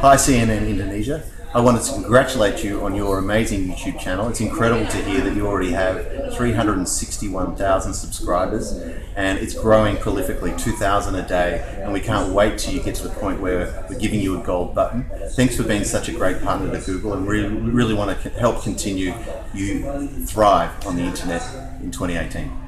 Hi CNN Indonesia. I wanted to congratulate you on your amazing YouTube channel. It's incredible to hear that you already have 361,000 subscribers and it's growing prolifically, 2,000 a day. And we can't wait till you get to the point where we're giving you a gold button. Thanks for being such a great partner to Google and we really want to help continue you thrive on the internet in 2018.